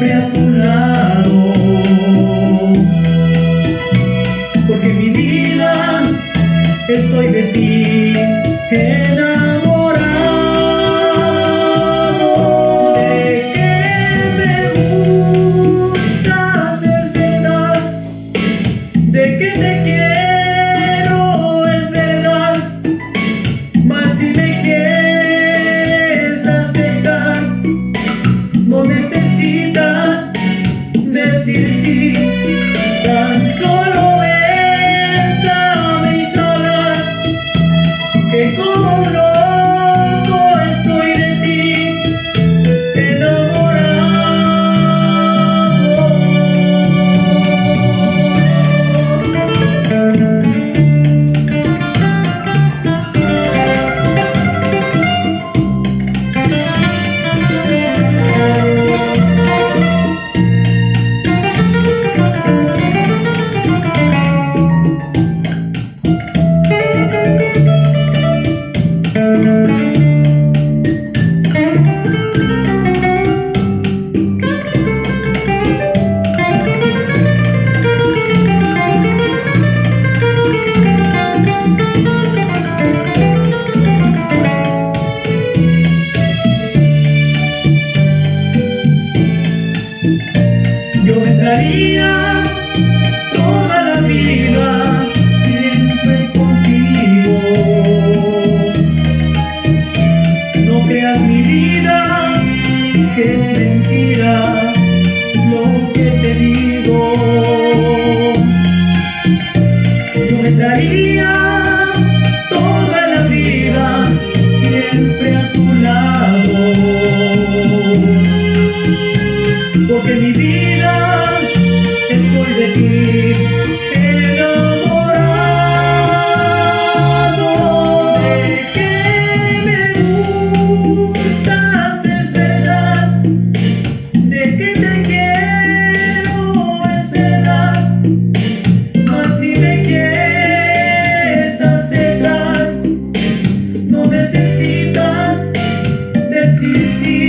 siempre a tu lado. Porque mi vida, estoy de ti. crazy. I'm so Maria. to see.